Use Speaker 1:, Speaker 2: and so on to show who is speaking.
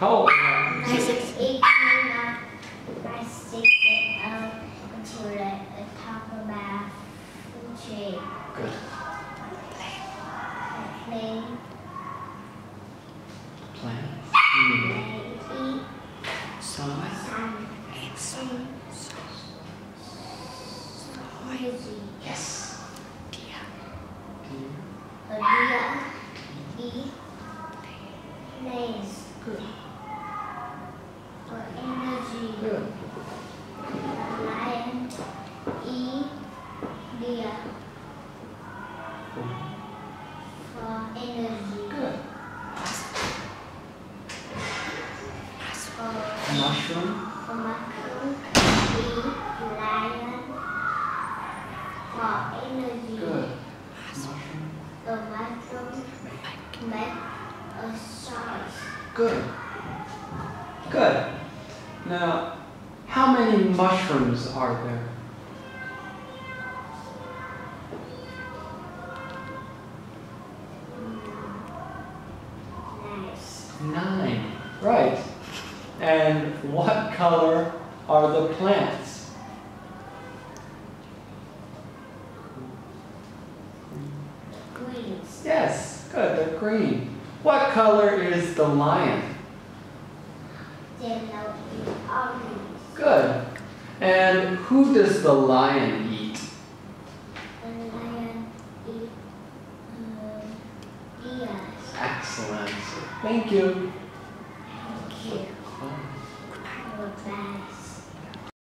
Speaker 1: How old are you?
Speaker 2: My six eight now. I stick it out until the top of my tree.
Speaker 1: Good.
Speaker 2: I play,
Speaker 1: Plant.
Speaker 2: Play, eat,
Speaker 1: Sun.
Speaker 2: sun, sing, music.
Speaker 1: Yes. Deer.
Speaker 2: A deer, eat, plays.
Speaker 1: Good.
Speaker 2: For energy.
Speaker 1: Good.
Speaker 2: Lion. For energy.
Speaker 1: Good.
Speaker 2: For
Speaker 1: Mushroom.
Speaker 2: for mushroom, eat, lion. For energy.
Speaker 1: Good. Mushroom.
Speaker 2: Mushroom make a sauce.
Speaker 1: Good. Good. Now, how many mushrooms are there?
Speaker 2: Nice.
Speaker 1: Nine. Right. And what color are the plants? Yes, good, they're green. What color is the lion? Good. And who does the lion eat?
Speaker 2: The lion eats um.
Speaker 1: Excellent. Thank you. Thank you. Oh.